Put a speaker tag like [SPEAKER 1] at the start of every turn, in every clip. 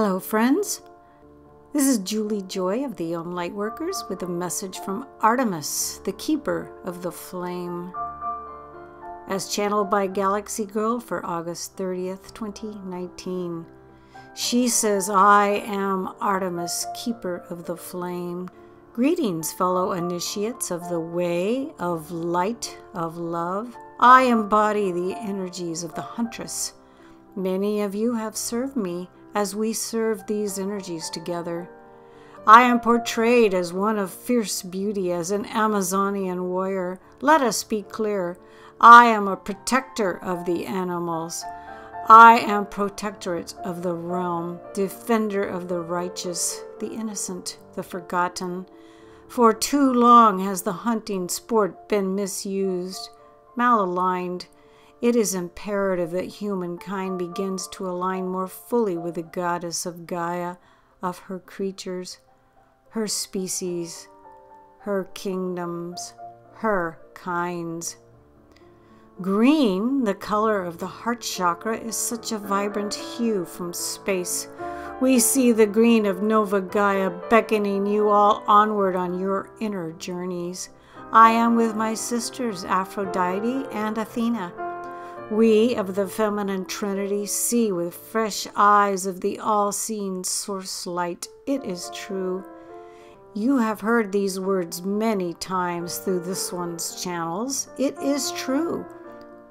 [SPEAKER 1] Hello, friends. This is Juli Joy of the Young Lightworkers with a message from Artemis, the keeper of the flame. As channeled by Galaxy Girl for August 30th, 2019. She says, I am Artemis, keeper of the flame. Greetings, fellow initiates of the way of light, of love. I embody the energies of the huntress. Many of you have served me as we serve these energies together. I am portrayed as one of fierce beauty, as an Amazonian warrior. Let us be clear. I am a protector of the animals. I am protectorate of the realm, defender of the righteous, the innocent, the forgotten. For too long has the hunting sport been misused, malaligned. It is imperative that humankind begins to align more fully with the goddess of Gaia, of her creatures, her species, her kingdoms, her kinds. Green, the color of the heart chakra, is such a vibrant hue from space. We see the green of Nova Gaia beckoning you all onward on your inner journeys. I am with my sisters Aphrodite and Athena. We of the feminine trinity see with fresh eyes of the all seeing source light. It is true. You have heard these words many times through this one's channels. It is true.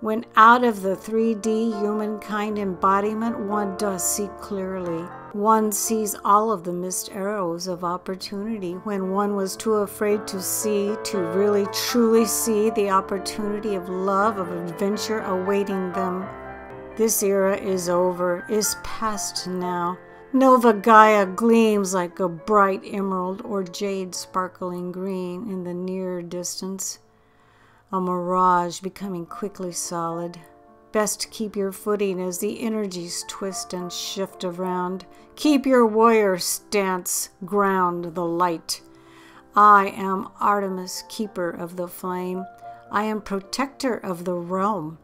[SPEAKER 1] When out of the 3D humankind embodiment, one does see clearly. One sees all of the missed arrows of opportunity when one was too afraid to see, to really truly see the opportunity of love, of adventure awaiting them. This era is over, is past now. Nova Gaia gleams like a bright emerald or jade sparkling green in the near distance a mirage becoming quickly solid. Best keep your footing as the energies twist and shift around. Keep your warrior stance, ground the light. I am Artemis, keeper of the flame. I am protector of the realm.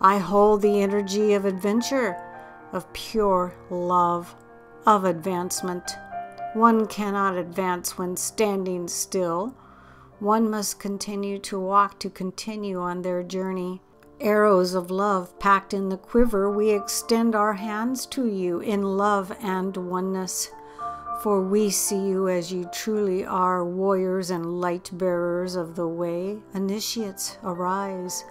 [SPEAKER 1] I hold the energy of adventure, of pure love, of advancement. One cannot advance when standing still. One must continue to walk to continue on their journey. Arrows of love packed in the quiver, we extend our hands to you in love and oneness. For we see you as you truly are, warriors and light bearers of the way. Initiates, arise.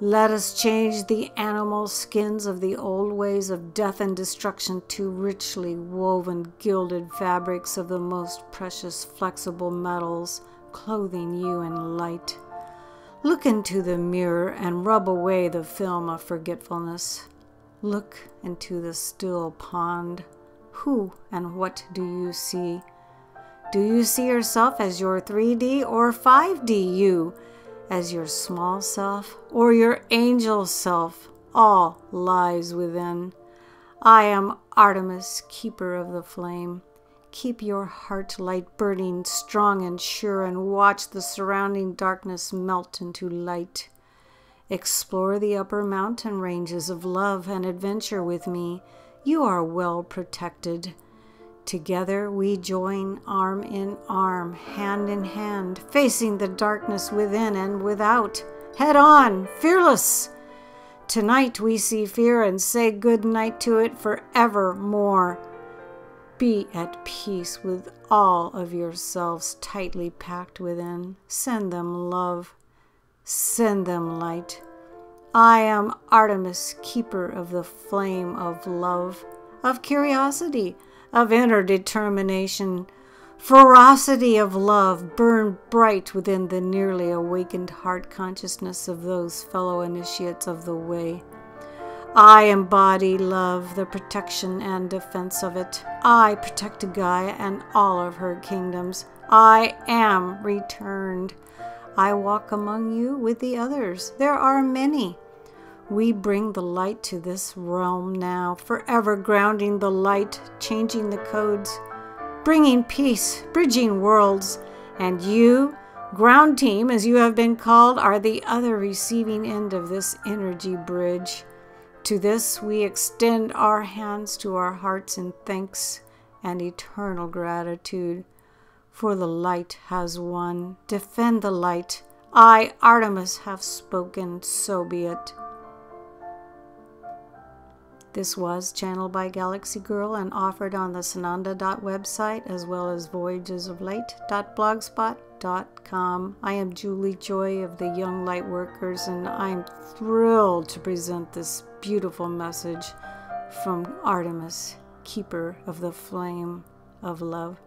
[SPEAKER 1] Let us change the animal skins of the old ways of death and destruction to richly woven gilded fabrics of the most precious flexible metals clothing you in light. Look into the mirror and rub away the film of forgetfulness. Look into the still pond. Who and what do you see? Do you see yourself as your 3D or 5D you? As your small self or your angel self? All lies within. I am Artemis, keeper of the flame. Keep your heart light burning strong and sure, and watch the surrounding darkness melt into light. Explore the upper mountain ranges of love and adventure with me. You are well protected. Together we join arm in arm, hand in hand, facing the darkness within and without. Head on, fearless! Tonight we see fear and say good night to it forevermore. Be at peace with all of yourselves tightly packed within. Send them love. Send them light. I am Artemis, keeper of the flame of love, of curiosity, of inner determination. Ferocity of love burn bright within the nearly awakened heart consciousness of those fellow initiates of the way. I embody love, the protection and defense of it. I protect Gaia and all of her kingdoms. I am returned. I walk among you with the others. There are many. We bring the light to this realm now, forever grounding the light, changing the codes, bringing peace, bridging worlds. And you, ground team, as you have been called, are the other receiving end of this energy bridge. To this we extend our hands to our hearts in thanks and eternal gratitude. For the light has won. Defend the light. I, Artemis, have spoken, so be it. This was channeled by Galaxy Girl and offered on the Sananda website as well as voyagesoflight.blogspot.com. I am Juli Joy of the Young Light Workers, and I am thrilled to present this beautiful message from Artemis, keeper of the flame of love.